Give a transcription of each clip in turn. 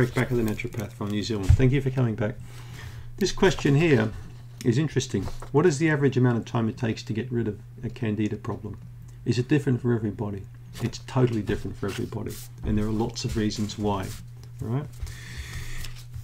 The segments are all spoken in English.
Eric Bakker the naturopath from New Zealand. Thank you for coming back. This question here is interesting. What is the average amount of time it takes to get rid of a candida problem? Is it different for everybody? It's totally different for everybody, and there are lots of reasons why. All right.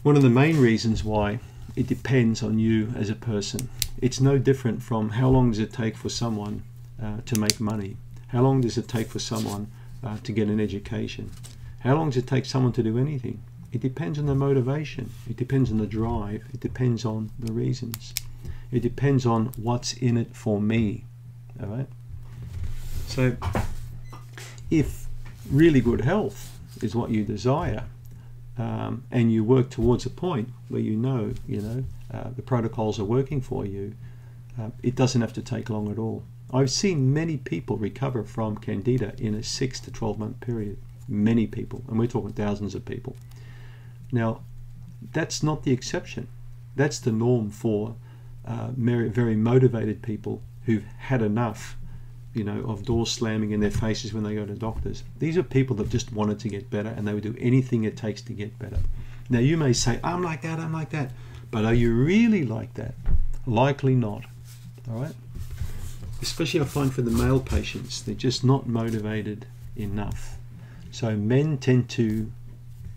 One of the main reasons why it depends on you as a person. It's no different from how long does it take for someone uh, to make money? How long does it take for someone uh, to get an education? How long does it take someone to do anything? It depends on the motivation. It depends on the drive. It depends on the reasons. It depends on what's in it for me. All right. So, if really good health is what you desire, um, and you work towards a point where you know, you know, uh, the protocols are working for you, uh, it doesn't have to take long at all. I've seen many people recover from candida in a six to 12 month period. Many people, and we're talking thousands of people. Now, that's not the exception. That's the norm for uh, very, very motivated people who've had enough, you know, of doors slamming in their faces when they go to doctors. These are people that just wanted to get better and they would do anything it takes to get better. Now, you may say, I'm like that, I'm like that. But are you really like that? Likely not. All right? Especially I find for the male patients, they're just not motivated enough. So men tend to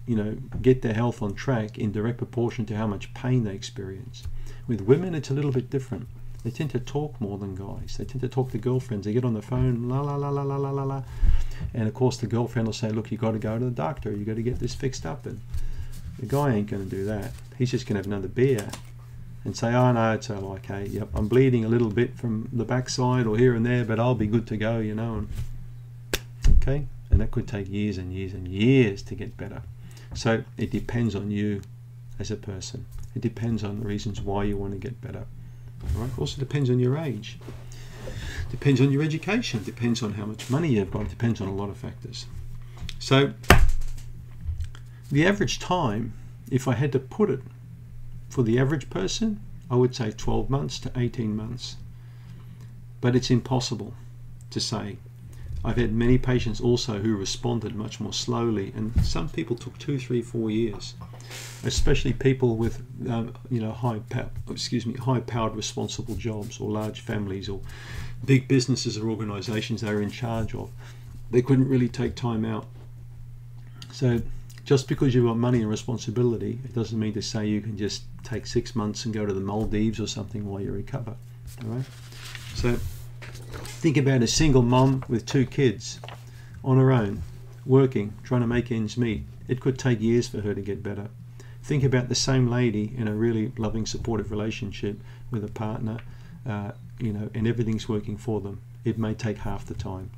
you know, get their health on track in direct proportion to how much pain they experience. With women, it's a little bit different. They tend to talk more than guys. They tend to talk to girlfriends. They get on the phone, la la la la la la la la, and of course the girlfriend will say, "Look, you got to go to the doctor. You got to get this fixed up." And the guy ain't going to do that. He's just going to have another beer and say, "Oh no, it's all okay. Yep, I'm bleeding a little bit from the backside or here and there, but I'll be good to go." You know, and okay, and that could take years and years and years to get better. So it depends on you as a person. It depends on the reasons why you want to get better. All right. Also depends on your age. Depends on your education. Depends on how much money you've got. Depends on a lot of factors. So the average time, if I had to put it for the average person, I would say 12 months to 18 months. But it's impossible to say I've had many patients also who responded much more slowly, and some people took two, three, four years. Especially people with, um, you know, high, excuse me, high-powered responsible jobs or large families or big businesses or organisations they were in charge of. They couldn't really take time out. So just because you've got money and responsibility, it doesn't mean to say you can just take six months and go to the Maldives or something while you recover. All right. So Think about a single mom with two kids on her own, working, trying to make ends meet. It could take years for her to get better. Think about the same lady in a really loving, supportive relationship with a partner, uh, you know, and everything's working for them. It may take half the time.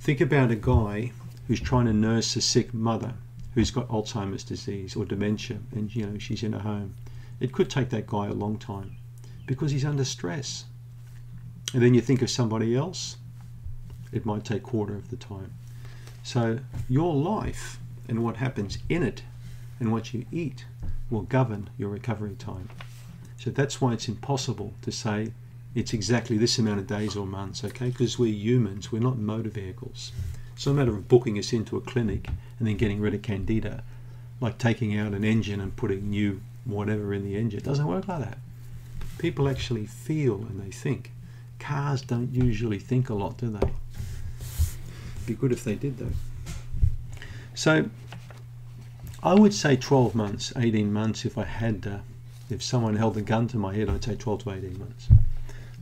Think about a guy who's trying to nurse a sick mother who's got Alzheimer's disease or dementia, and you know she's in a home. It could take that guy a long time because he's under stress and then you think of somebody else, it might take quarter of the time. So your life and what happens in it and what you eat will govern your recovery time. So that's why it's impossible to say it's exactly this amount of days or months, okay? Because we're humans, we're not motor vehicles. It's not a matter of booking us into a clinic and then getting rid of candida, like taking out an engine and putting new whatever in the engine. It doesn't work like that. People actually feel and they think. Cars don't usually think a lot, do they? Be good if they did, though. So, I would say 12 months, 18 months if I had to. If someone held a gun to my head, I'd say 12 to 18 months.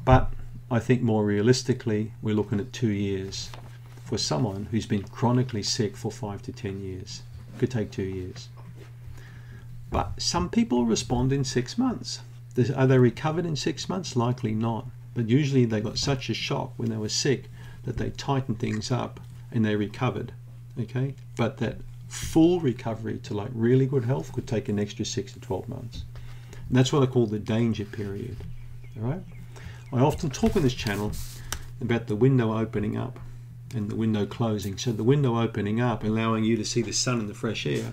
But I think more realistically, we're looking at two years for someone who's been chronically sick for five to 10 years. Could take two years. But some people respond in six months. Are they recovered in six months? Likely not. But usually they got such a shock when they were sick that they tightened things up and they recovered. Okay, but that full recovery to like really good health could take an extra six to 12 months. And that's what I call the danger period. All right. I often talk on this channel about the window opening up and the window closing. So the window opening up, allowing you to see the sun and the fresh air,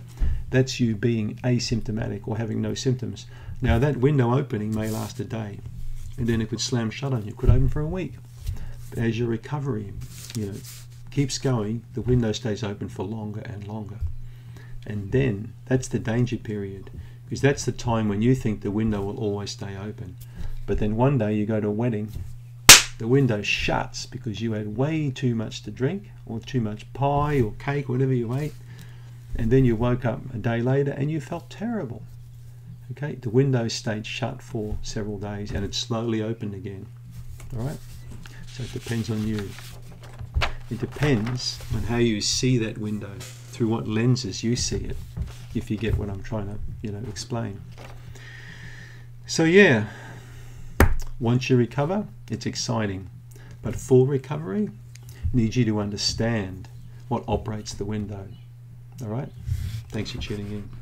that's you being asymptomatic or having no symptoms. Now that window opening may last a day and then it could slam shut on you. It could open for a week. But as your recovery, you know, keeps going, the window stays open for longer and longer. And then that's the danger period because that's the time when you think the window will always stay open. But then one day you go to a wedding, the window shuts because you had way too much to drink or too much pie or cake, whatever you ate. And then you woke up a day later and you felt terrible. Okay, the window stayed shut for several days and it slowly opened again. All right, so it depends on you. It depends on how you see that window, through what lenses you see it, if you get what I'm trying to, you know, explain. So yeah, once you recover, it's exciting. But full recovery needs you to understand what operates the window. All right? Thanks for tuning in.